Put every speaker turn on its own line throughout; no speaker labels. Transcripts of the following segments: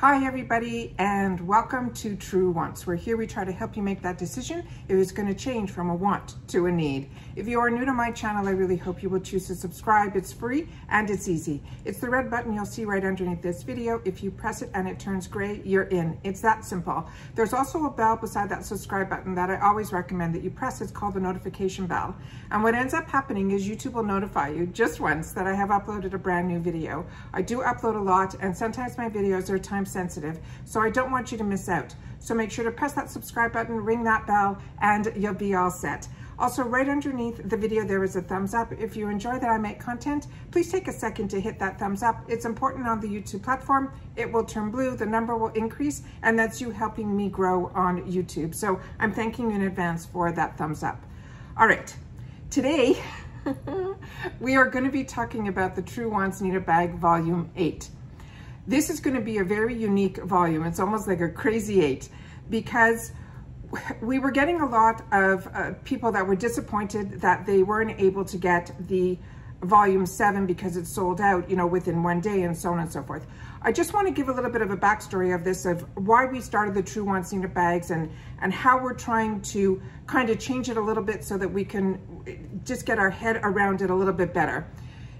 Hi everybody and welcome to True Wants. We're here we try to help you make that decision if it's going to change from a want to a need. If you are new to my channel, I really hope you will choose to subscribe. It's free and it's easy. It's the red button you'll see right underneath this video. If you press it and it turns gray, you're in. It's that simple. There's also a bell beside that subscribe button that I always recommend that you press. It's called the notification bell. And what ends up happening is YouTube will notify you just once that I have uploaded a brand new video. I do upload a lot and sometimes my videos are time sensitive, so I don't want you to miss out. So make sure to press that subscribe button, ring that bell, and you'll be all set. Also, right underneath the video, there is a thumbs up. If you enjoy that I make content, please take a second to hit that thumbs up. It's important on the YouTube platform. It will turn blue, the number will increase, and that's you helping me grow on YouTube. So I'm thanking you in advance for that thumbs up. All right, today, we are gonna be talking about the True Wants Need It Bag Volume 8. This is gonna be a very unique volume. It's almost like a crazy eight because we were getting a lot of uh, people that were disappointed that they weren't able to get the volume seven because it sold out, you know, within one day and so on and so forth. I just want to give a little bit of a backstory of this, of why we started the True Wants a Bags and, and how we're trying to kind of change it a little bit so that we can just get our head around it a little bit better.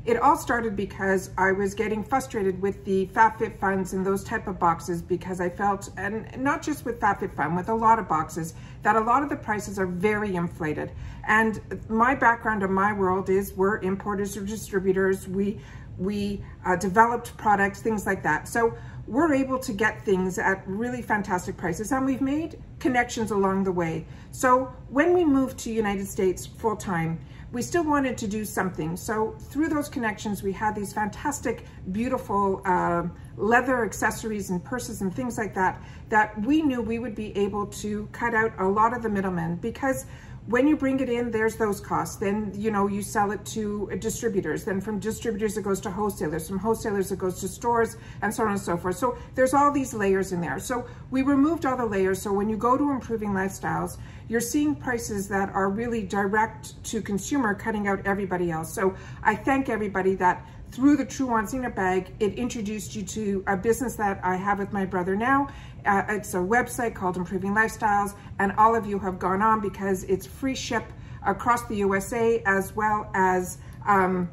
It all started because I was getting frustrated with the FabFitFuns and those type of boxes because I felt, and not just with FabFitFun, with a lot of boxes, that a lot of the prices are very inflated. And my background in my world is we're importers or distributors. We, we uh, developed products, things like that. So we're able to get things at really fantastic prices and we've made connections along the way. So when we moved to United States full time, we still wanted to do something. So through those connections, we had these fantastic, beautiful uh, leather accessories and purses and things like that, that we knew we would be able to cut out a lot of the middlemen because when you bring it in, there's those costs. Then, you know, you sell it to uh, distributors. Then from distributors, it goes to wholesalers. From wholesalers, it goes to stores and so on and so forth. So there's all these layers in there. So we removed all the layers. So when you go to Improving Lifestyles, you're seeing prices that are really direct to consumer, cutting out everybody else. So I thank everybody that through the True Wants Bag, it introduced you to a business that I have with my brother now. Uh, it's a website called Improving Lifestyles, and all of you have gone on because it's free ship across the USA as well as um,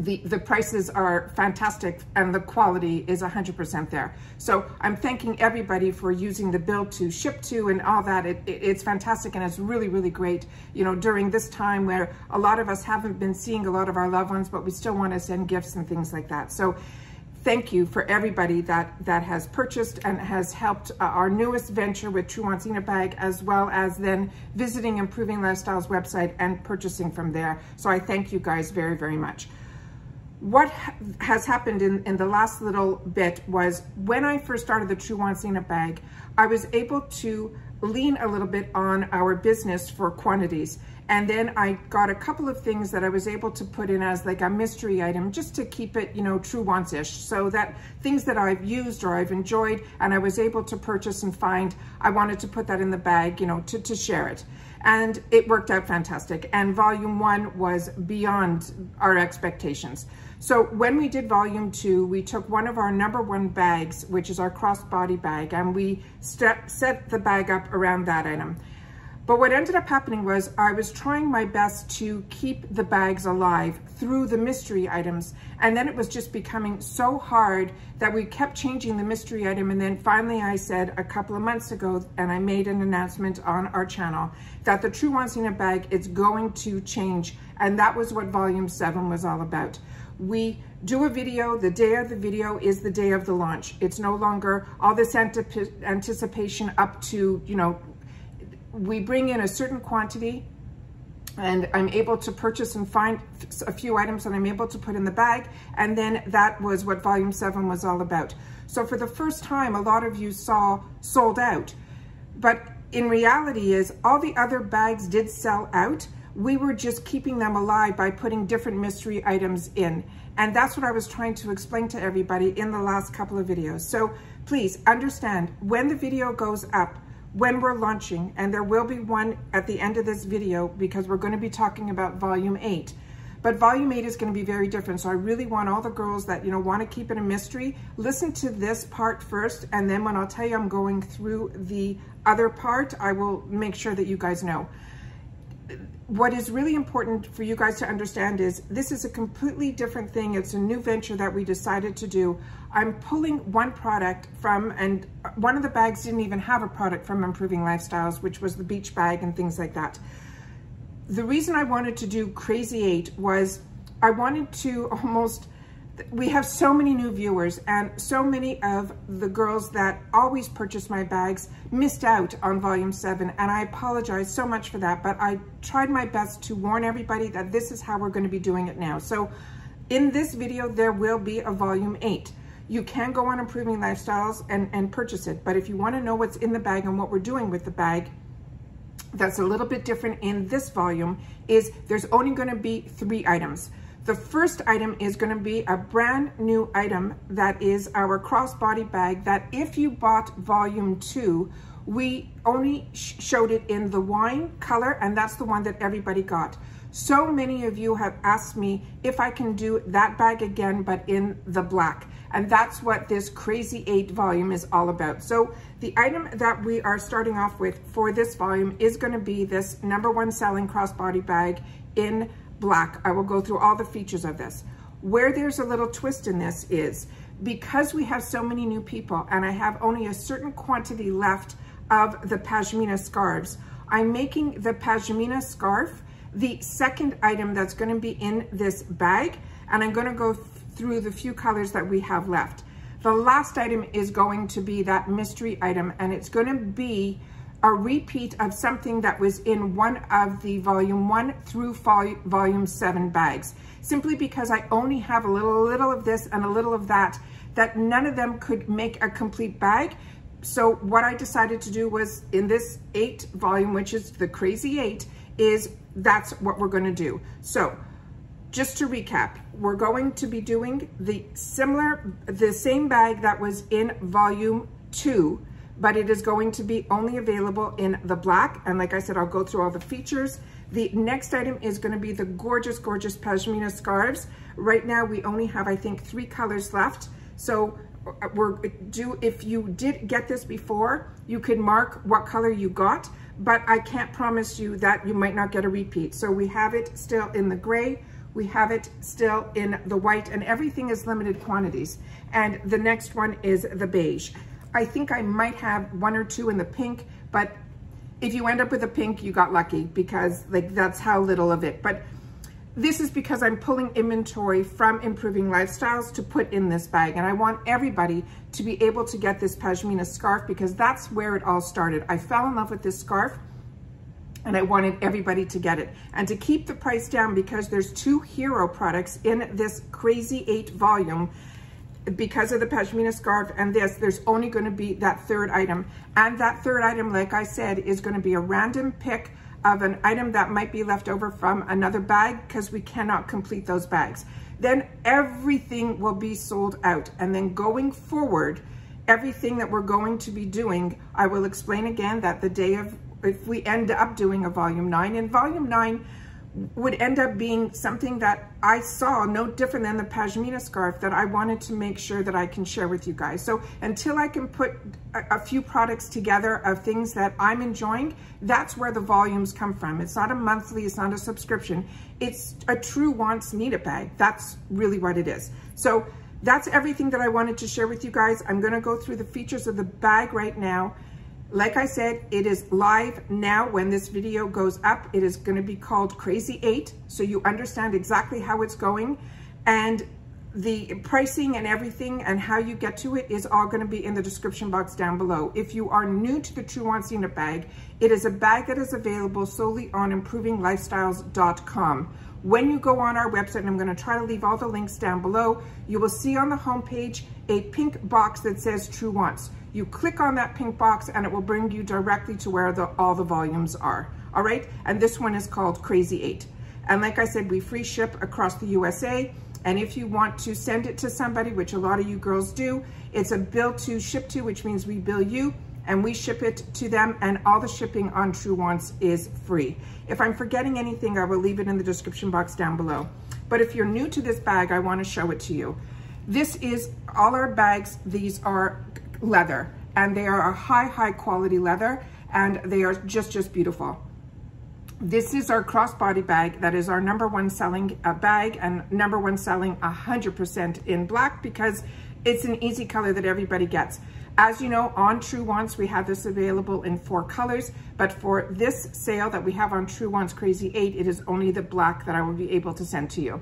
the, the prices are fantastic and the quality is 100% there. So I'm thanking everybody for using the bill to ship to and all that. It, it, it's fantastic and it's really, really great, you know, during this time where a lot of us haven't been seeing a lot of our loved ones, but we still want to send gifts and things like that. So thank you for everybody that, that has purchased and has helped uh, our newest venture with True Wants Need It Bag, as well as then visiting Improving Lifestyles website and purchasing from there. So I thank you guys very, very much what has happened in, in the last little bit was when I first started the True Wants Need It Bag, I was able to lean a little bit on our business for quantities. And then I got a couple of things that I was able to put in as like a mystery item just to keep it, you know, true wants-ish. So that things that I've used or I've enjoyed and I was able to purchase and find, I wanted to put that in the bag, you know, to, to share it and it worked out fantastic. And volume one was beyond our expectations. So when we did volume two, we took one of our number one bags, which is our crossbody bag, and we set the bag up around that item. But what ended up happening was I was trying my best to keep the bags alive through the mystery items. And then it was just becoming so hard that we kept changing the mystery item. And then finally I said a couple of months ago, and I made an announcement on our channel that the True Wants Need It Bag is going to change. And that was what volume seven was all about. We do a video, the day of the video is the day of the launch. It's no longer all this anticipation up to, you know, we bring in a certain quantity and I'm able to purchase and find a few items that I'm able to put in the bag. And then that was what volume seven was all about. So for the first time, a lot of you saw sold out, but in reality is all the other bags did sell out. We were just keeping them alive by putting different mystery items in. And that's what I was trying to explain to everybody in the last couple of videos. So please understand when the video goes up, when we're launching, and there will be one at the end of this video because we're going to be talking about volume 8. but volume eight is gonna be very different. So I really want all the girls that, you know, wanna keep it a mystery, listen to this part first, and then when I'll tell you I'm going through the other part, I will make sure that you guys know what is really important for you guys to understand is this is a completely different thing. It's a new venture that we decided to do. I'm pulling one product from, and one of the bags didn't even have a product from Improving Lifestyles, which was the beach bag and things like that. The reason I wanted to do Crazy 8 was I wanted to almost we have so many new viewers and so many of the girls that always purchase my bags missed out on volume seven and I apologize so much for that but I tried my best to warn everybody that this is how we're going to be doing it now. So in this video there will be a volume eight. You can go on improving lifestyles and and purchase it but if you want to know what's in the bag and what we're doing with the bag that's a little bit different in this volume is there's only going to be three items the first item is gonna be a brand new item that is our crossbody bag that if you bought volume two, we only sh showed it in the wine color and that's the one that everybody got. So many of you have asked me if I can do that bag again, but in the black. And that's what this Crazy 8 volume is all about. So the item that we are starting off with for this volume is gonna be this number one selling crossbody bag in black. I will go through all the features of this. Where there's a little twist in this is because we have so many new people and I have only a certain quantity left of the Pashmina scarves, I'm making the Pashmina scarf the second item that's gonna be in this bag and I'm gonna go th through the few colors that we have left. The last item is going to be that mystery item and it's gonna be a repeat of something that was in one of the volume one through volume seven bags, simply because I only have a little, little of this and a little of that, that none of them could make a complete bag. So what I decided to do was in this eight volume, which is the crazy eight, is that's what we're gonna do. So just to recap, we're going to be doing the similar, the same bag that was in volume two, but it is going to be only available in the black. And like I said, I'll go through all the features. The next item is gonna be the gorgeous, gorgeous Pashmina scarves. Right now, we only have, I think, three colors left. So uh, we're do if you did get this before, you could mark what color you got, but I can't promise you that you might not get a repeat. So we have it still in the gray, we have it still in the white, and everything is limited quantities. And the next one is the beige. I think I might have one or two in the pink, but if you end up with a pink, you got lucky because like that's how little of it. But this is because I'm pulling inventory from Improving Lifestyles to put in this bag. And I want everybody to be able to get this Pashmina scarf because that's where it all started. I fell in love with this scarf and I wanted everybody to get it. And to keep the price down because there's two hero products in this crazy eight volume, because of the pashmina scarf and this, there's only gonna be that third item. And that third item, like I said, is gonna be a random pick of an item that might be left over from another bag because we cannot complete those bags. Then everything will be sold out. And then going forward, everything that we're going to be doing, I will explain again that the day of, if we end up doing a volume nine, in volume nine, would end up being something that I saw no different than the Pashmina scarf that I wanted to make sure that I can share with you guys. So until I can put a, a, few products together of things that I'm enjoying, that's where the volumes come from. It's not a monthly, it's not a subscription. It's a true wants need it bag. That's really what it is. So that's everything that I wanted to share with you guys. I'm gonna go through the features of the bag right now. Like I said, it is live now when this video goes up. It is gonna be called Crazy 8, so you understand exactly how it's going. And the pricing and everything and how you get to it is all gonna be in the description box down below. If you are new to the True Wants Unit bag, it is a bag that is available solely on improvinglifestyles.com. When you go on our website, and I'm gonna try to leave all the links down below, you will see on the homepage a pink box that says True Wants. You click on that pink box and it will bring you directly to where the, all the volumes are. All right, and this one is called Crazy 8. And like I said, we free ship across the USA. And if you want to send it to somebody, which a lot of you girls do, it's a bill to ship to, which means we bill you and we ship it to them and all the shipping on True Wants is free. If I'm forgetting anything, I will leave it in the description box down below. But if you're new to this bag, I wanna show it to you. This is, all our bags, these are leather and they are a high, high quality leather and they are just, just beautiful. This is our crossbody bag. That is our number one selling uh, bag and number one selling 100% in black because it's an easy color that everybody gets. As you know, on True Wants, we have this available in four colors, but for this sale that we have on True Wants Crazy 8, it is only the black that I will be able to send to you.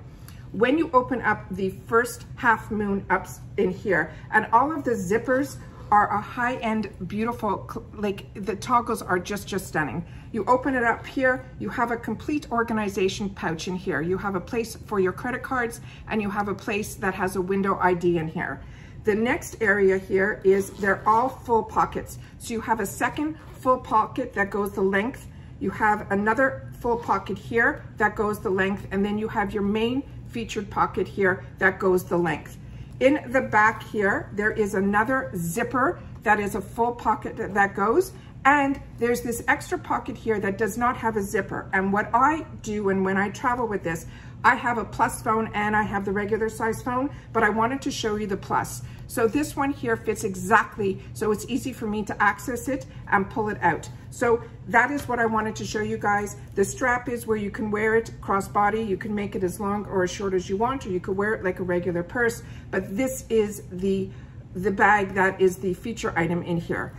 When you open up the first half moon ups in here, and all of the zippers are a high-end, beautiful, like the toggles are just, just stunning. You open it up here, you have a complete organization pouch in here. You have a place for your credit cards and you have a place that has a window ID in here. The next area here is they're all full pockets. So you have a second full pocket that goes the length. You have another full pocket here that goes the length. And then you have your main featured pocket here that goes the length. In the back here, there is another zipper that is a full pocket that, goes. And there's this extra pocket here that does not have a zipper. And what I do, and when I travel with this, I have a plus phone and I have the regular size phone, but I wanted to show you the plus. So this one here fits exactly, so it's easy for me to access it and pull it out. So that is what I wanted to show you guys. The strap is where you can wear it crossbody. You can make it as long or as short as you want, or you could wear it like a regular purse. But this is the, the bag that is the feature item in here.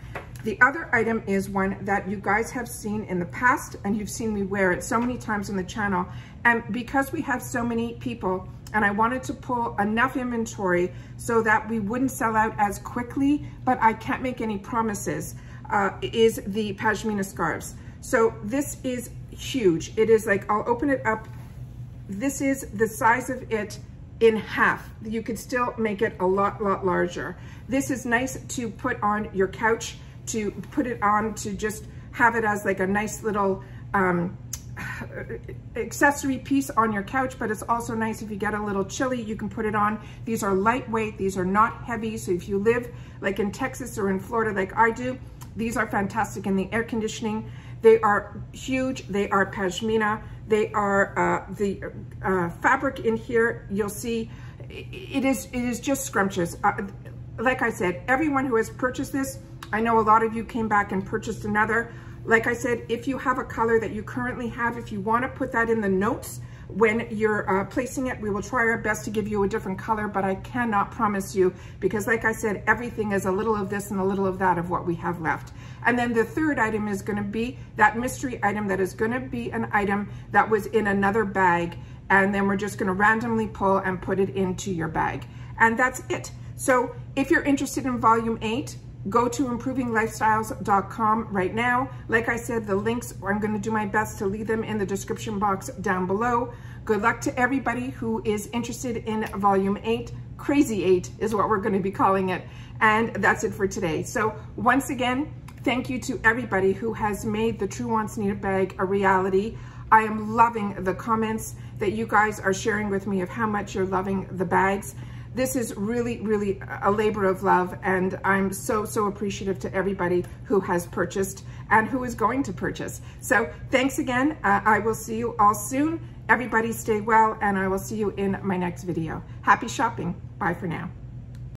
The other item is one that you guys have seen in the past and you've seen me wear it so many times on the channel. And because we have so many people and I wanted to pull enough inventory so that we wouldn't sell out as quickly, but I can't make any promises, uh, is the Pashmina scarves. So this is huge. It is like, I'll open it up. This is the size of it in half. You could still make it a lot, lot larger. This is nice to put on your couch to put it on to just have it as like a nice little um, accessory piece on your couch, but it's also nice if you get a little chilly, you can put it on. These are lightweight, these are not heavy. So if you live like in Texas or in Florida like I do, these are fantastic in the air conditioning. They are huge, they are pashmina. They are uh, the uh, fabric in here, you'll see, it is, it is just scrumptious. Uh, like I said, everyone who has purchased this, I know a lot of you came back and purchased another. Like I said, if you have a color that you currently have, if you wanna put that in the notes when you're uh, placing it, we will try our best to give you a different color, but I cannot promise you because like I said, everything is a little of this and a little of that of what we have left. And then the third item is gonna be that mystery item that is gonna be an item that was in another bag and then we're just gonna randomly pull and put it into your bag. And that's it. So if you're interested in volume eight, go to improvinglifestyles.com right now. Like I said, the links, I'm gonna do my best to leave them in the description box down below. Good luck to everybody who is interested in volume eight. Crazy eight is what we're gonna be calling it. And that's it for today. So once again, thank you to everybody who has made the True Wants Need It Bag a reality. I am loving the comments that you guys are sharing with me of how much you're loving the bags this is really, really a labor of love and I'm so, so appreciative to everybody who has purchased and who is going to purchase. So thanks again. Uh, I will see you all soon. Everybody stay well and I will see you in my next video. Happy shopping. Bye for now.